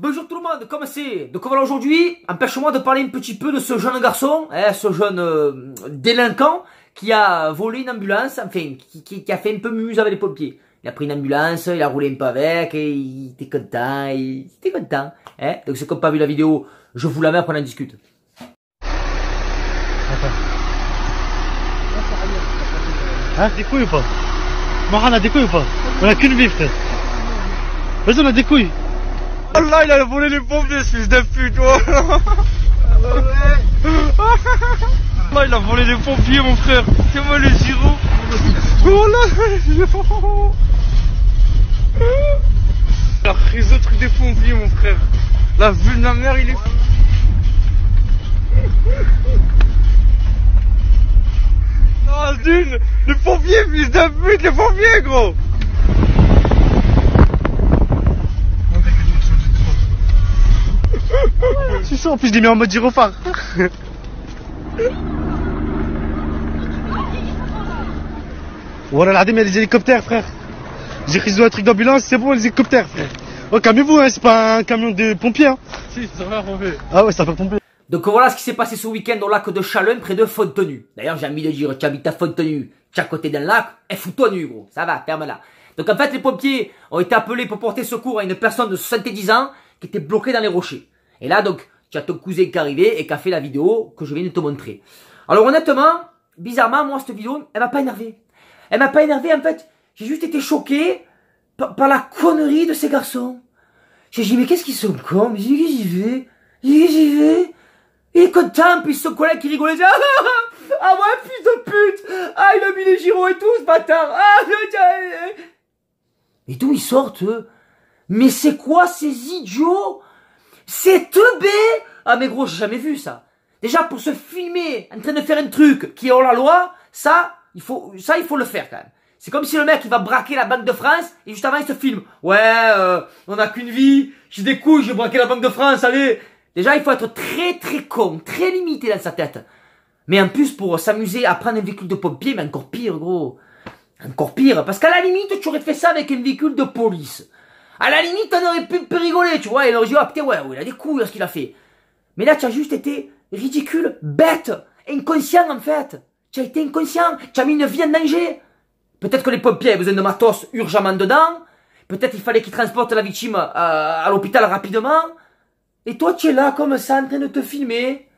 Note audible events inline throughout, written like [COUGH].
bonjour tout le monde, comment c'est Donc voilà aujourd'hui, empêche-moi de parler un petit peu de ce jeune garçon, hein, ce jeune euh, délinquant qui a volé une ambulance, enfin qui, qui, a fait un peu muse avec les pompiers. Il a pris une ambulance, il a roulé un peu avec, et il était content, il était content. Hein Donc c'est comme pas vu la vidéo, je vous la mets après on en discute. Hein? Des couilles ou pas? Mohan a des couilles ou pas? On a qu'une frère. Vas-y on a des couilles. Allah il a volé les pompiers ce fils de pute oh. Allah il a volé les pompiers mon frère. C'est moi le giro. Oh là La de truc des pompiers mon frère. La vue de ma mère il est fou. Oh d'une Les pompiers fils de pute les pompiers gros Ça, en plus je l'ai mis en mode gyrophare. Voilà, regardez, mais il y a des hélicoptères, frère. J'ai pris un truc d'ambulance, c'est bon, les hélicoptères, frère. Oh, calmez-vous, hein, c'est pas un camion de pompiers. Hein. Si, ça va pomper. Ah ouais, ça va pomper. Donc voilà ce qui s'est passé ce week-end au lac de Chalon, près de Fontenue. D'ailleurs, j'ai envie de dire, tu habites à Fontenue, tu es à côté d'un lac, et eh, fous-toi nu, gros. Ça va, ferme-la. Donc en fait, les pompiers ont été appelés pour porter secours à une personne de 70 ans qui était bloquée dans les rochers. Et là, donc, tu as ton cousin qui est arrivé et qui a fait la vidéo que je viens de te montrer. Alors honnêtement, bizarrement, moi, cette vidéo, elle m'a pas énervé. Elle m'a pas énervé, en fait. J'ai juste été choqué par, la connerie de ces garçons. J'ai dit, mais qu'est-ce qu'ils sont cons? Mais j'ai dit, j'y vais. J'y vais. Il est content, puis son collègue qui rigolait, ah, ah ouais, fils de pute Ah, il a mis les gyros et tout, ce bâtard Ah, [LAUGHS] Et d'où ils sortent, eux? Mais c'est quoi ces idiots? C'est teubé Ah mais gros, j'ai jamais vu ça. Déjà pour se filmer en train de faire un truc qui est hors la loi, ça, il faut, ça il faut le faire quand même. C'est comme si le mec il va braquer la Banque de France et juste avant il se filme. Ouais, euh, on n'a qu'une vie, j'ai des couilles, j'ai braqué la Banque de France, allez. Déjà il faut être très très con, très limité dans sa tête. Mais en plus pour s'amuser à prendre un véhicule de pompier, mais encore pire gros. Encore pire, parce qu'à la limite tu aurais fait ça avec un véhicule de police. À la limite, on aurait pu, rigoler, tu vois, et on aurait dit, ah putain, ouais, il a des couilles, ce qu'il a fait. Mais là, tu as juste été ridicule, bête, inconscient, en fait. Tu as été inconscient, tu as mis une vie en danger. Peut-être que les pompiers avaient besoin de matos urgemment dedans. Peut-être il fallait qu'ils transportent la victime à, à l'hôpital rapidement. Et toi, tu es là comme ça, en train de te filmer.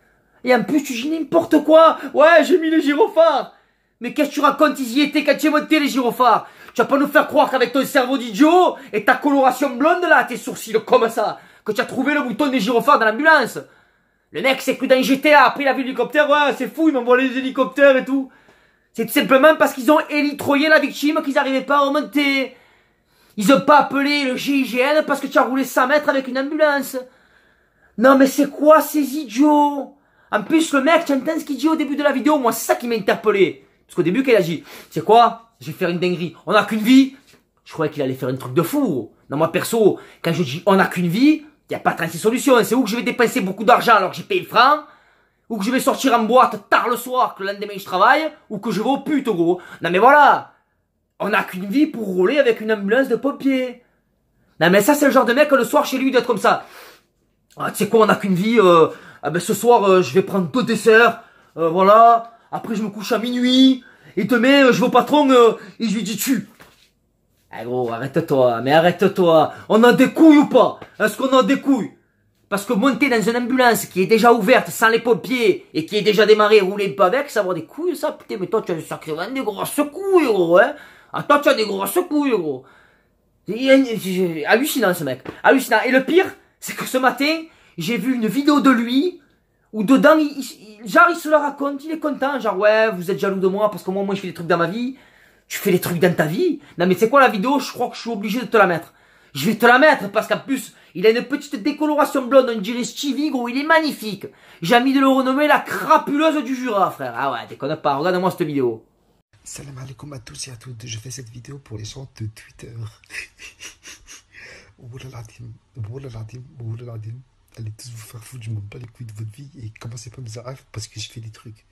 Et en plus, tu dis n'importe quoi. Ouais, j'ai mis les gyrophares. Mais qu'est-ce que tu racontes Ils y étaient quand tu as monté les gyrophares? Tu vas pas nous faire croire qu'avec ton cerveau d'idiot et ta coloration blonde là, tes sourcils comme ça, que tu as trouvé le bouton des gyrophares dans l'ambulance. Le mec s'est cru dans GTA, après il a vu l'hélicoptère, ouais, c'est fou, ils m'envoient les hélicoptères et tout. C'est tout simplement parce qu'ils ont élitroyé la victime qu'ils n'arrivaient pas à remonter. Ils ont pas appelé le GIGN parce que tu as roulé 100 mètres avec une ambulance. Non mais c'est quoi ces idiots? En plus le mec, tu entends ce qu'il dit au début de la vidéo, moi c'est ça qui m'a interpellé. Parce qu'au début, qu'il a dit, c'est quoi Je vais faire une dinguerie. On n'a qu'une vie. Je croyais qu'il allait faire un truc de fou. Non, moi, perso, quand je dis on n'a qu'une vie, il a pas 36 solutions. C'est où que je vais dépenser beaucoup d'argent alors que j'ai payé le franc, ou que je vais sortir en boîte tard le soir, que le lendemain je travaille, ou que je vais au pute, gros. Non, mais voilà. On n'a qu'une vie pour rouler avec une ambulance de pompiers. Non, mais ça, c'est le genre de mec, le soir, chez lui, d'être comme ça. Ah, tu sais quoi, on n'a qu'une vie, euh, ah ben, ce soir, euh, je vais prendre deux desserts, euh, voilà. Après, je me couche à minuit. Et demain, euh, je vais au patron euh, et je lui dis tu. Eh gros, arrête-toi, mais arrête-toi. On a des couilles ou pas? Est-ce qu'on a des couilles? Parce que monter dans une ambulance qui est déjà ouverte sans les pompiers et qui est déjà démarrée, rouler pas avec, ça avoir des couilles, ça, putain, mais toi, tu as sacrément des grosses couilles, gros, hein Ah, toi, tu as des grosses couilles, gros. Hallucinant, ce mec. Hallucinant. Et le pire, c'est que ce matin, j'ai vu une vidéo de lui ou dedans, il, genre, il se le raconte, il est content. Genre, ouais, vous êtes jaloux de moi parce que moi, moi, je fais des trucs dans ma vie. Tu fais des trucs dans ta vie? Non, mais c'est quoi la vidéo? Je crois que je suis obligé de te la mettre. Je vais te la mettre parce qu'en plus, il a une petite décoloration blonde, on dirait Stevie, gros, il est magnifique. J'ai envie de le renommer la crapuleuse du Jura, frère. Ah ouais, déconne pas, regarde-moi cette vidéo. Salam alaikum à tous et à toutes. Je fais cette vidéo pour les gens de Twitter. [LAUGHS] allez tous vous faire foutre, je m'en bats les couilles de votre vie et commencez pas à me rêves parce que je fais des trucs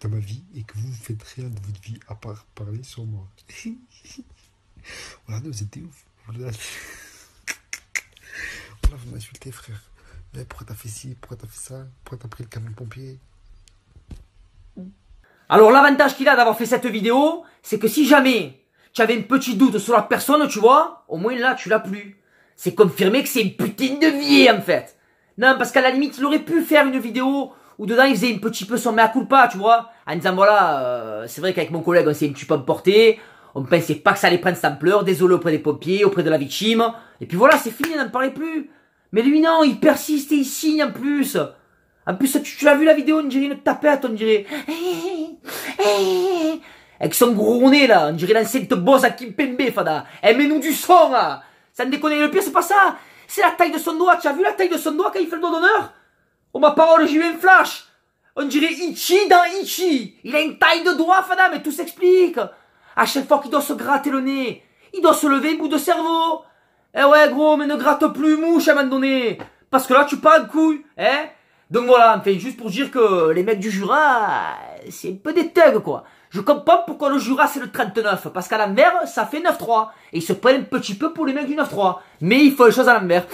dans ma vie et que vous faites rien de votre vie à part parler sur moi. [LAUGHS] voilà, vous êtes ouf. Là, [LAUGHS] vous m'insultez, frère. Mais pourquoi t'as fait ci Pourquoi t'as fait ça Pourquoi t'as pris le camion pompier Alors l'avantage qu'il a d'avoir fait cette vidéo, c'est que si jamais tu avais une petite doute sur la personne, tu vois, au moins là, tu l'as plus. C'est confirmé que c'est une putain de vieille, en fait. Non, parce qu'à la limite, il aurait pu faire une vidéo où dedans il faisait un petit peu son mea culpa, tu vois, en disant voilà, euh, c'est vrai qu'avec mon collègue on s'est un petit peu emporté, on pensait pas que ça allait prendre cette ampleur, désolé auprès des pompiers, auprès de la victime, et puis voilà, c'est fini, on n'en parlait plus. Mais lui non, il persiste et il signe en plus. En plus, tu, tu l'as vu la vidéo, on dirait une tapette, on dirait. Avec son gros nez là, on dirait l'ancienne boss à Kimpembe, Fada. Eh, mais nous du son là Ça ne déconne, le pire c'est pas ça C'est la taille de son doigt, tu as vu la taille de son doigt quand il fait le doigt d'honneur? Oh ma parole, j'ai eu un flash. On dirait Ichi dans Ichi. Il a une taille de doigt, Fada, mais tout s'explique. À chaque fois qu'il doit se gratter le nez, il doit se lever bout de cerveau. Eh ouais gros, mais ne gratte plus mouche à un moment donné. Parce que là tu pars de couille, hein? Donc voilà, enfin, juste pour dire que les mecs du Jura, c'est un peu des thugs, quoi. Je comprends pourquoi le Jura c'est le 39, parce qu'à l'envers, ça fait 9-3. Et ils se prennent un petit peu pour les mecs du 9-3. Mais il faut les choses à l'envers.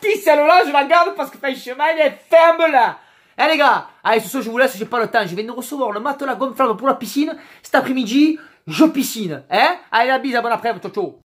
Puis celle-là, je la garde parce que franchement, elle est ferme là. Eh les gars, allez, ce soir je vous laisse, j'ai pas le temps. Je viens de recevoir le matelas gonflable pour la piscine. Cet après-midi, je piscine. Hein Allez, la bise, à bon après-midi, ciao, ciao.